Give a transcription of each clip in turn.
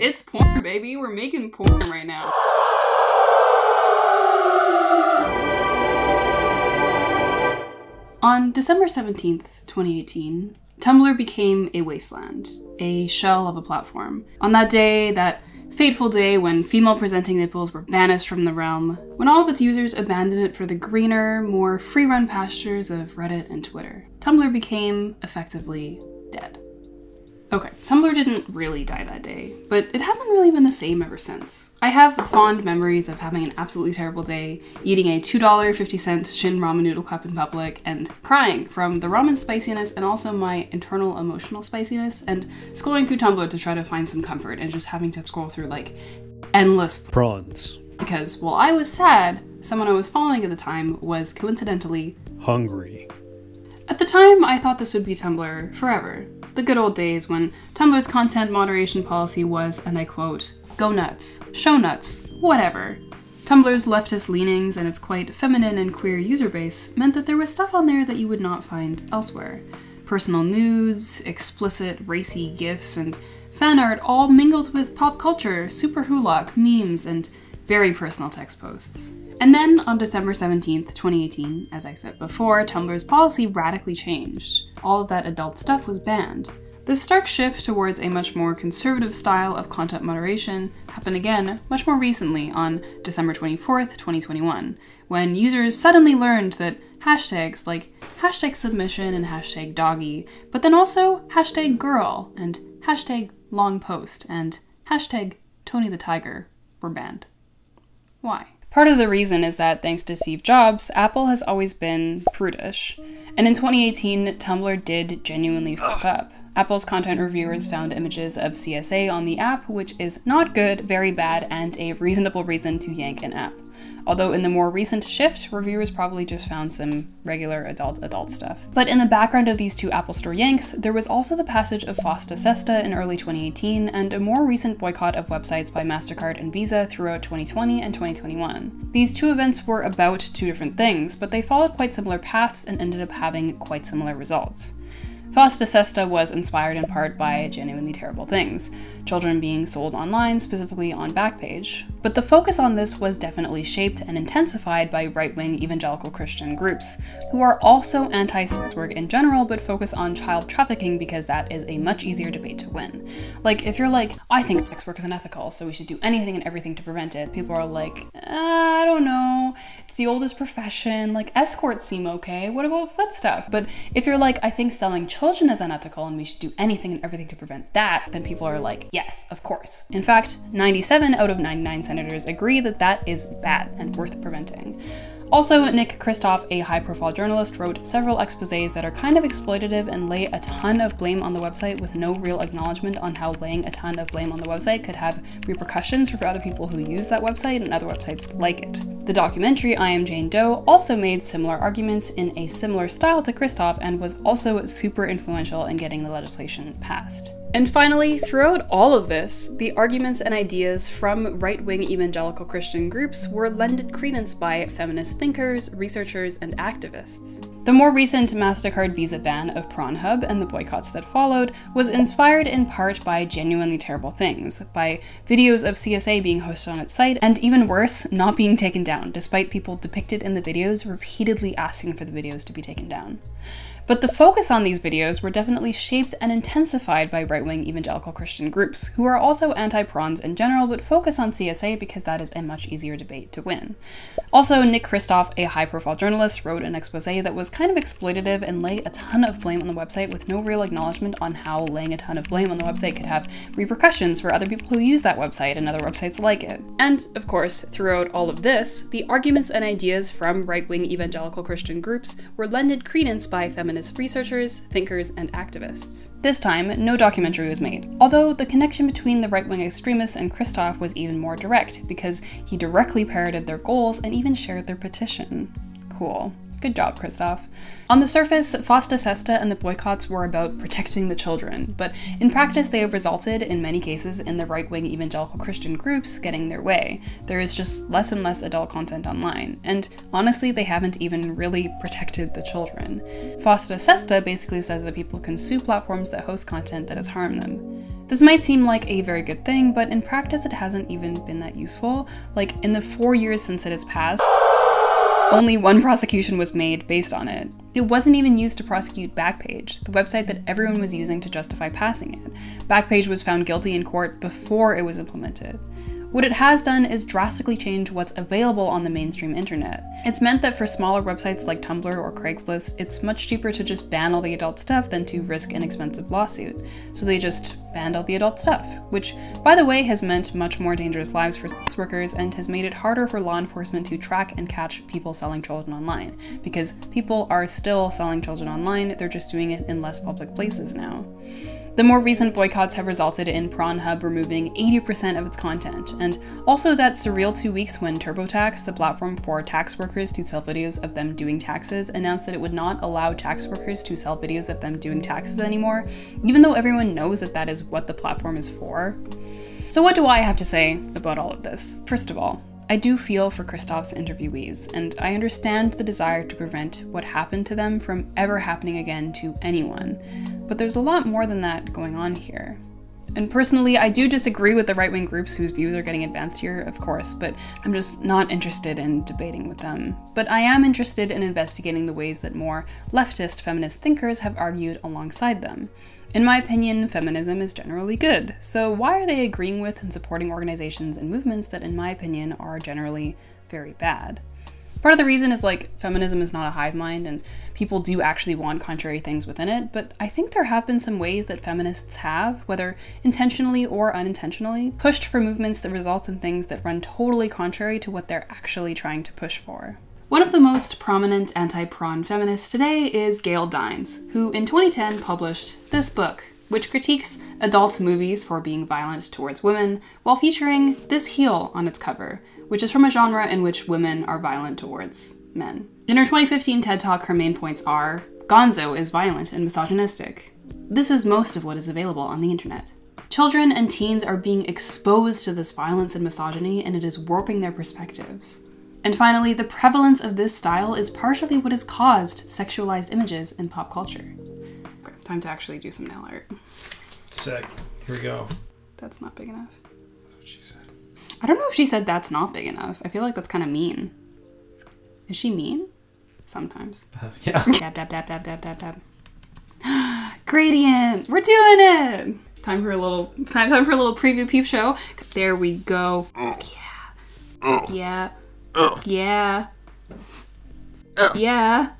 It's porn, baby. We're making porn right now. On December 17th, 2018, Tumblr became a wasteland, a shell of a platform. On that day, that fateful day when female presenting nipples were banished from the realm, when all of its users abandoned it for the greener, more free run pastures of Reddit and Twitter, Tumblr became effectively dead. Okay, Tumblr didn't really die that day, but it hasn't really been the same ever since. I have fond memories of having an absolutely terrible day, eating a $2.50 Shin ramen noodle cup in public, and crying from the ramen spiciness and also my internal emotional spiciness, and scrolling through Tumblr to try to find some comfort and just having to scroll through like endless Prawns. because while I was sad, someone I was following at the time was coincidentally Hungry. at the time, I thought this would be Tumblr forever. The good old days when Tumblr's content moderation policy was, and I quote, go nuts, show nuts, whatever. Tumblr's leftist leanings and its quite feminine and queer user base meant that there was stuff on there that you would not find elsewhere. Personal nudes, explicit racy gifs, and fan art all mingled with pop culture, Superwholock, memes, and very personal text posts. And then on December 17th, 2018, as I said before, Tumblr's policy radically changed. All of that adult stuff was banned. This stark shift towards a much more conservative style of content moderation happened again much more recently on December 24th, 2021, when users suddenly learned that hashtags like hashtag submission and hashtag doggy, but then also hashtag girl and hashtag long post and hashtag Tony the Tiger were banned. Why? Part of the reason is that thanks to Steve Jobs, Apple has always been prudish. And in 2018, Tumblr did genuinely fuck up. Apple's content reviewers found images of CSA on the app, which is not good, very bad, and a reasonable reason to yank an app. Although in the more recent shift, reviewers probably just found some regular adult adult stuff. But in the background of these two Apple Store yanks, there was also the passage of FOSTA SESTA in early 2018 and a more recent boycott of websites by MasterCard and Visa throughout 2020 and 2021. These two events were about two different things, but they followed quite similar paths and ended up having quite similar results. FOSTA SESTA was inspired in part by genuinely terrible things, children being sold online, specifically on Backpage. But the focus on this was definitely shaped and intensified by right wing evangelical Christian groups, who are also anti sex work in general, but focus on child trafficking because that is a much easier debate to win. Like, if you're like, I think sex work is unethical, so we should do anything and everything to prevent it, people are like, uh, I don't know. It's the oldest profession. Like, escorts seem okay. What about foot stuff? But if you're like, I think selling children is unethical and we should do anything and everything to prevent that, then people are like, yes, of course. In fact, 97 out of 99 senators agree that that is bad and worth preventing. Also, Nick Kristof, a high profile journalist, wrote several exposés that are kind of exploitative and lay a ton of blame on the website with no real acknowledgement on how laying a ton of blame on the website could have repercussions for other people who use that website and other websites like it. The documentary I Am Jane Doe also made similar arguments in a similar style to Kristof and was also super influential in getting the legislation passed. And finally, throughout all of this, the arguments and ideas from right wing evangelical Christian groups were lended credence by feminist thinkers, researchers, and activists. The more recent MasterCard Visa ban of PronHub and the boycotts that followed was inspired in part by genuinely terrible things, by videos of CSA being hosted on its site, and even worse, not being taken down, despite people depicted in the videos repeatedly asking for the videos to be taken down. But the focus on these videos were definitely shaped and intensified by right wing evangelical Christian groups, who are also anti prawns in general, but focus on CSA because that is a much easier debate to win. Also, Nick Kristof, a high profile journalist, wrote an expose that was kind of exploitative and lay a ton of blame on the website with no real acknowledgement on how laying a ton of blame on the website could have repercussions for other people who use that website and other websites like it. And, of course, throughout all of this, the arguments and ideas from right wing evangelical Christian groups were lended credence by feminist researchers, thinkers, and activists. This time, no documentary was made, although the connection between the right wing extremists and Kristof was even more direct, because he directly parroted their goals and even shared their petition. Cool. Good job, Kristof. On the surface, Fosta Sesta and the boycotts were about protecting the children, but in practice, they have resulted, in many cases, in the right wing evangelical Christian groups getting their way. There is just less and less adult content online, and honestly, they haven't even really protected the children. Fosta Sesta basically says that people can sue platforms that host content that has harmed them. This might seem like a very good thing, but in practice, it hasn't even been that useful. Like, in the four years since it has passed, only one prosecution was made based on it. It wasn't even used to prosecute Backpage, the website that everyone was using to justify passing it. Backpage was found guilty in court before it was implemented. What it has done is drastically change what's available on the mainstream internet. It's meant that for smaller websites like Tumblr or Craigslist, it's much cheaper to just ban all the adult stuff than to risk an expensive lawsuit. So they just banned all the adult stuff, which, by the way, has meant much more dangerous lives for sex workers and has made it harder for law enforcement to track and catch people selling children online. Because people are still selling children online, they're just doing it in less public places now. The more recent boycotts have resulted in Pornhub removing 80% of its content, and also that surreal two weeks when TurboTax, the platform for tax workers to sell videos of them doing taxes, announced that it would not allow tax workers to sell videos of them doing taxes anymore, even though everyone knows that that is what the platform is for. So, what do I have to say about all of this? First of all, I do feel for Kristof's interviewees, and I understand the desire to prevent what happened to them from ever happening again to anyone. But there's a lot more than that going on here. And personally, I do disagree with the right wing groups whose views are getting advanced here, of course, but I'm just not interested in debating with them. But I am interested in investigating the ways that more leftist feminist thinkers have argued alongside them. In my opinion, feminism is generally good, so why are they agreeing with and supporting organizations and movements that, in my opinion, are generally very bad? Part of the reason is like feminism is not a hive mind and people do actually want contrary things within it, but I think there have been some ways that feminists have, whether intentionally or unintentionally, pushed for movements that result in things that run totally contrary to what they're actually trying to push for. One of the most prominent anti prawn feminists today is Gail Dines, who in 2010 published this book, which critiques adult movies for being violent towards women while featuring this heel on its cover, which is from a genre in which women are violent towards men. In her 2015 TED Talk, her main points are Gonzo is violent and misogynistic. This is most of what is available on the internet. Children and teens are being exposed to this violence and misogyny, and it is warping their perspectives. And finally, the prevalence of this style is partially what has caused sexualized images in pop culture. Okay, time to actually do some nail art. Sick. Here we go. That's not big enough. That's what she said. I don't know if she said that's not big enough. I feel like that's kind of mean. Is she mean? Sometimes. Uh, yeah. dab, dab, dab, dab, dab, dab, dab. Gradient! We're doing it! Time for a little time time for a little preview peep show. There we go. Yeah. Yeah. Oh. Yeah. Oh. Yeah.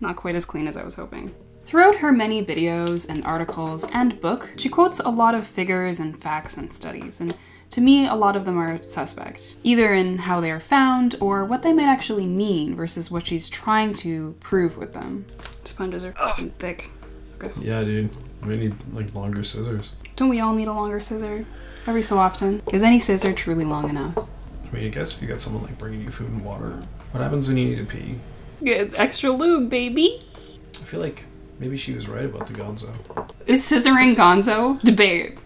Not quite as clean as I was hoping. Throughout her many videos and articles and book, she quotes a lot of figures and facts and studies, and to me, a lot of them are suspect, either in how they are found or what they might actually mean versus what she's trying to prove with them. Sponges are oh. fucking thick. Okay. Yeah, dude. We need like longer scissors. Don't we all need a longer scissor? Every so often. Is any scissor truly long enough? I mean, I guess if you got someone like bringing you food and water, what happens when you need to pee? It's extra lube, baby. I feel like maybe she was right about the gonzo. Is scissoring gonzo? Debate.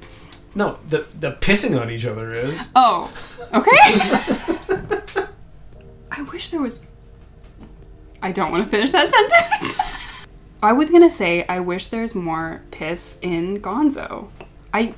No, the the pissing on each other is. Oh, okay. I wish there was. I don't want to finish that sentence. I was gonna say, I wish there's more piss in gonzo. I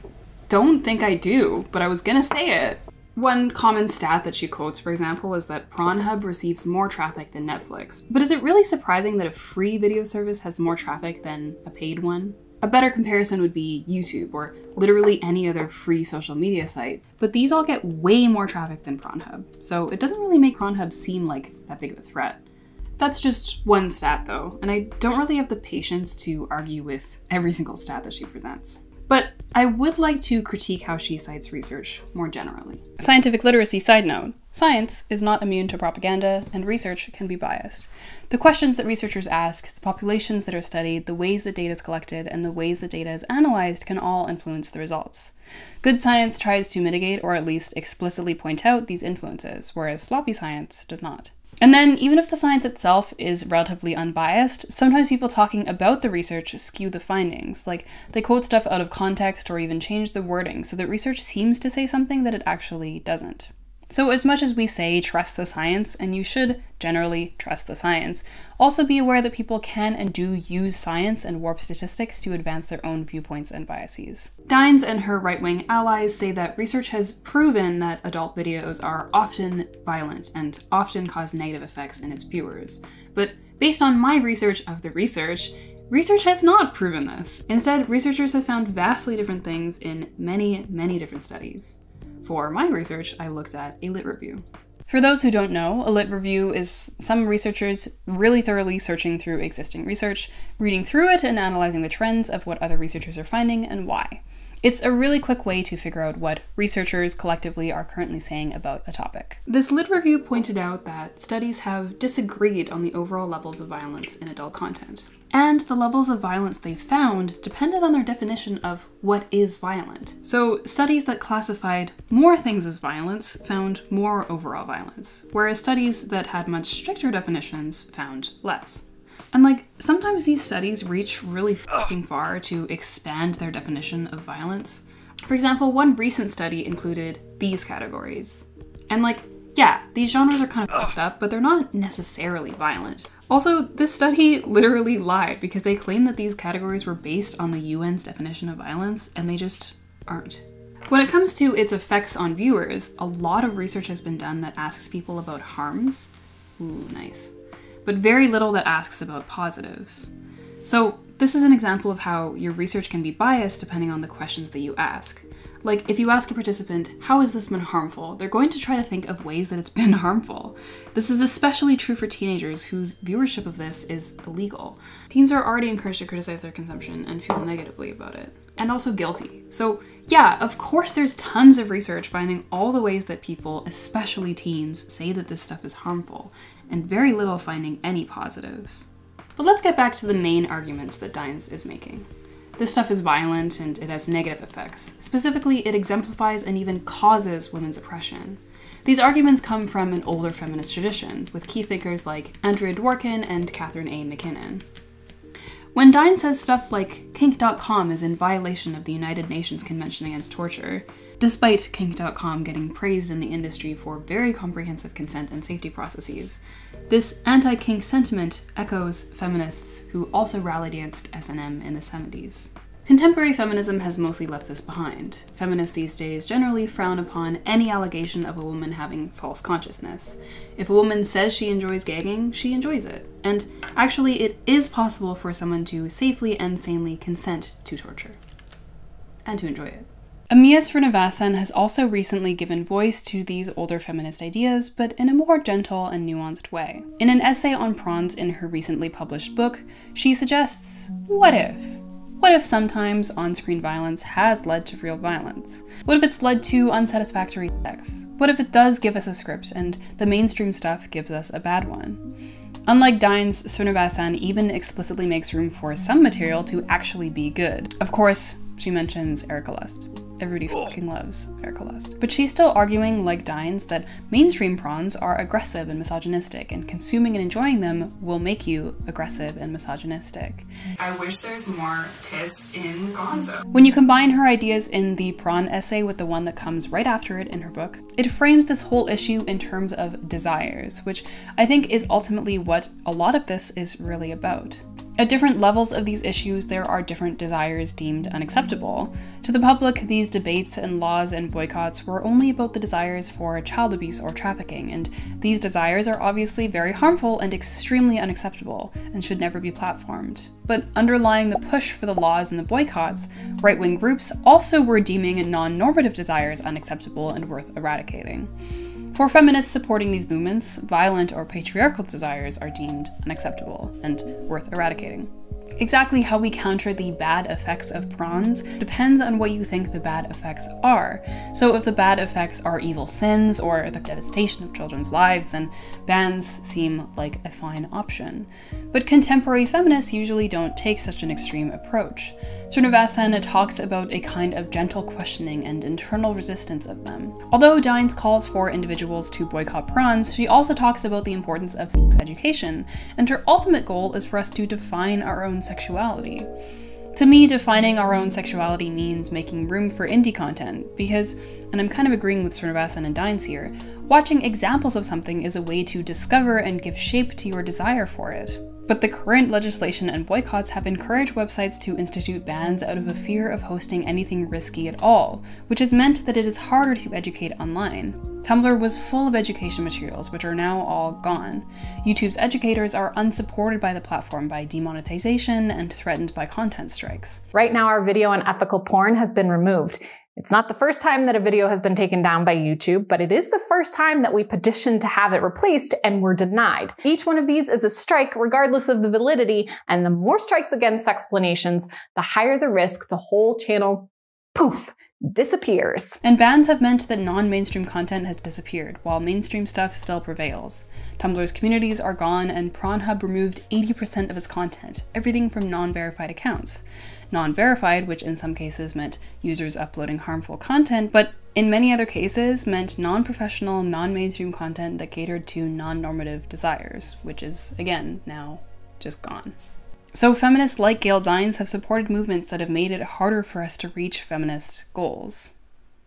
don't think I do, but I was gonna say it. One common stat that she quotes, for example, is that Pornhub receives more traffic than Netflix. But is it really surprising that a free video service has more traffic than a paid one? A better comparison would be YouTube or literally any other free social media site, but these all get way more traffic than Pornhub, so it doesn't really make Pornhub seem like that big of a threat. That's just one stat though, and I don't really have the patience to argue with every single stat that she presents. But I would like to critique how she cites research more generally. Scientific literacy side note science is not immune to propaganda, and research can be biased. The questions that researchers ask, the populations that are studied, the ways that data is collected, and the ways that data is analyzed can all influence the results. Good science tries to mitigate or at least explicitly point out these influences, whereas sloppy science does not. And then, even if the science itself is relatively unbiased, sometimes people talking about the research skew the findings. Like, they quote stuff out of context or even change the wording so that research seems to say something that it actually doesn't. So, as much as we say trust the science, and you should generally trust the science, also be aware that people can and do use science and warp statistics to advance their own viewpoints and biases. Dines and her right wing allies say that research has proven that adult videos are often violent and often cause negative effects in its viewers. But based on my research of the research, Research has not proven this. Instead, researchers have found vastly different things in many, many different studies. For my research, I looked at a lit review. For those who don't know, a lit review is some researchers really thoroughly searching through existing research, reading through it, and analyzing the trends of what other researchers are finding and why. It's a really quick way to figure out what researchers collectively are currently saying about a topic. This lit review pointed out that studies have disagreed on the overall levels of violence in adult content. And the levels of violence they found depended on their definition of what is violent. So, studies that classified more things as violence found more overall violence, whereas studies that had much stricter definitions found less. And like sometimes these studies reach really fucking far to expand their definition of violence. For example, one recent study included these categories. And like, yeah, these genres are kind of fucked up, but they're not necessarily violent. Also, this study literally lied because they claim that these categories were based on the UN's definition of violence, and they just aren't. When it comes to its effects on viewers, a lot of research has been done that asks people about harms. Ooh, nice but very little that asks about positives. So, this is an example of how your research can be biased depending on the questions that you ask. Like, if you ask a participant, how has this been harmful? They're going to try to think of ways that it's been harmful. This is especially true for teenagers whose viewership of this is illegal. Teens are already encouraged to criticize their consumption and feel negatively about it, and also guilty. So, yeah, of course, there's tons of research finding all the ways that people, especially teens, say that this stuff is harmful, and very little finding any positives. But let's get back to the main arguments that Dines is making. This stuff is violent and it has negative effects. Specifically, it exemplifies and even causes women's oppression. These arguments come from an older feminist tradition, with key thinkers like Andrea Dworkin and Catharine A. MacKinnon. When Dine says stuff like kink.com is in violation of the United Nations Convention Against Torture, despite kink.com getting praised in the industry for very comprehensive consent and safety processes. This anti kink sentiment echoes feminists who also rallied against S&M in the 70s. Contemporary feminism has mostly left this behind. Feminists these days generally frown upon any allegation of a woman having false consciousness. If a woman says she enjoys gagging, she enjoys it. And actually, it is possible for someone to safely and sanely consent to torture. And to enjoy it. Amia Srinivasan has also recently given voice to these older feminist ideas, but in a more gentle and nuanced way. In an essay on prawns in her recently published book, she suggests what if? What if sometimes on screen violence has led to real violence? What if it's led to unsatisfactory sex? What if it does give us a script and the mainstream stuff gives us a bad one? Unlike Dines, Srinivasan even explicitly makes room for some material to actually be good. Of course, she mentions Erika Lust. Everybody fucking loves Erika Lust. But she's still arguing, like Dines, that mainstream prawns are aggressive and misogynistic, and consuming and enjoying them will make you aggressive and misogynistic. I wish there's more piss in Gonzo. When you combine her ideas in the prawn essay with the one that comes right after it in her book, it frames this whole issue in terms of desires, which I think is ultimately what a lot of this is really about. At different levels of these issues, there are different desires deemed unacceptable. To the public, these debates and laws and boycotts were only about the desires for child abuse or trafficking, and these desires are obviously very harmful and extremely unacceptable and should never be platformed. But underlying the push for the laws and the boycotts, right wing groups also were deeming non normative desires unacceptable and worth eradicating. For feminists supporting these movements, violent or patriarchal desires are deemed unacceptable and worth eradicating. Exactly how we counter the bad effects of prawns depends on what you think the bad effects are. So, if the bad effects are evil sins or the devastation of children's lives, then bans seem like a fine option. But contemporary feminists usually don't take such an extreme approach. Srinivasan talks about a kind of gentle questioning and internal resistance of them. Although Dines calls for individuals to boycott prawns, she also talks about the importance of sex education, and her ultimate goal is for us to define our own sexuality. To me, defining our own sexuality means making room for indie content, because, and I'm kind of agreeing with Srinivasan and Dines here, watching examples of something is a way to discover and give shape to your desire for it. But the current legislation and boycotts have encouraged websites to institute bans out of a fear of hosting anything risky at all, which has meant that it is harder to educate online. Tumblr was full of education materials, which are now all gone. YouTube's educators are unsupported by the platform by demonetization and threatened by content strikes. Right now, our video on ethical porn has been removed. It's not the first time that a video has been taken down by YouTube, but it is the first time that we petitioned to have it replaced and were denied. Each one of these is a strike regardless of the validity, and the more strikes against explanations, the higher the risk the whole channel, poof, disappears. And bans have meant that non mainstream content has disappeared, while mainstream stuff still prevails. Tumblr's communities are gone, and Prawnhub removed 80% of its content, everything from non verified accounts non verified, which in some cases meant users uploading harmful content, but in many other cases meant non professional, non mainstream content that catered to non normative desires, which is, again, now just gone. So, feminists like Gail Dines have supported movements that have made it harder for us to reach feminist goals.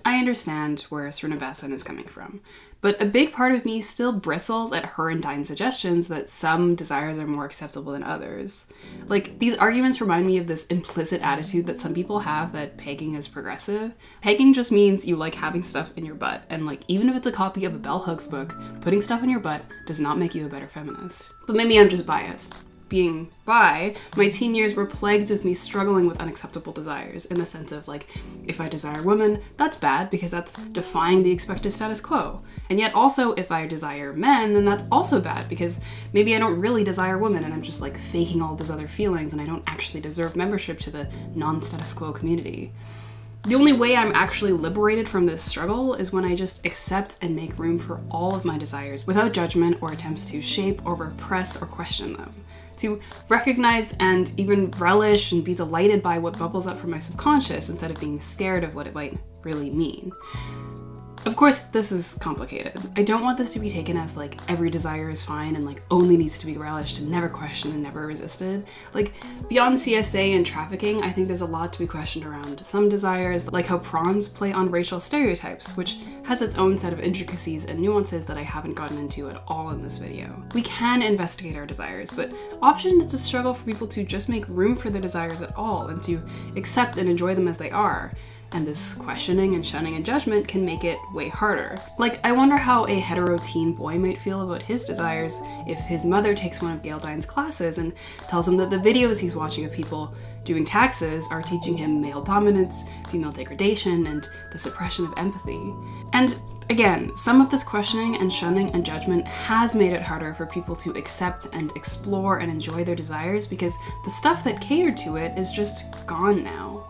I understand where Srinivasan is coming from, but a big part of me still bristles at her and Dine's suggestions that some desires are more acceptable than others. Like, these arguments remind me of this implicit attitude that some people have that pegging is progressive. Pegging just means you like having stuff in your butt, and like, even if it's a copy of a bell hooks book, putting stuff in your butt does not make you a better feminist. But maybe I'm just biased being bi, my teen years were plagued with me struggling with unacceptable desires in the sense of like, if I desire women, that's bad because that's defying the expected status quo. And yet also, if I desire men, then that's also bad because maybe I don't really desire women and I'm just like faking all those other feelings and I don't actually deserve membership to the non status quo community. The only way I'm actually liberated from this struggle is when I just accept and make room for all of my desires without judgment or attempts to shape or repress or question them to recognize and even relish and be delighted by what bubbles up from my subconscious instead of being scared of what it might really mean. Of course, this is complicated. I don't want this to be taken as like every desire is fine and like only needs to be relished and never questioned and never resisted. Like beyond CSA and trafficking, I think there's a lot to be questioned around some desires, like how prawns play on racial stereotypes, which has its own set of intricacies and nuances that I haven't gotten into at all in this video. We can investigate our desires, but often it's a struggle for people to just make room for their desires at all and to accept and enjoy them as they are and this questioning and shunning and judgment can make it way harder. Like, I wonder how a hetero teen boy might feel about his desires if his mother takes one of Gail Dine's classes and tells him that the videos he's watching of people doing taxes are teaching him male dominance, female degradation, and the suppression of empathy. And Again, some of this questioning and shunning and judgment has made it harder for people to accept and explore and enjoy their desires because the stuff that catered to it is just gone now.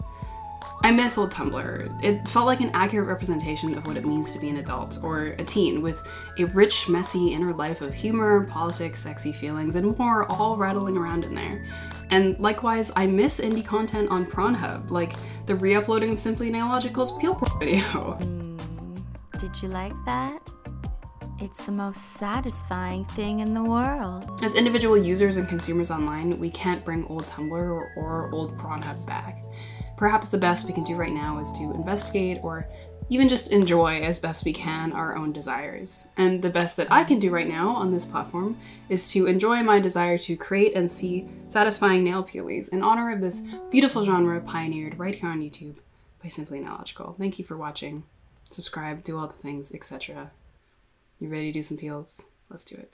I miss old Tumblr. It felt like an accurate representation of what it means to be an adult or a teen, with a rich, messy inner life of humor, politics, sexy feelings, and more all rattling around in there. And likewise, I miss indie content on Prawnhub, like the re-uploading of Simply Nailogical's Peel video. Mm, did you like that? It's the most satisfying thing in the world. As individual users and consumers online, we can't bring old Tumblr or, or old Prawnhub back. Perhaps the best we can do right now is to investigate or even just enjoy as best we can our own desires. And the best that I can do right now on this platform is to enjoy my desire to create and see satisfying nail peelies in honor of this beautiful genre pioneered right here on YouTube by Simply Nailogical. Thank you for watching. Subscribe, do all the things, etc. You ready to do some peels? Let's do it.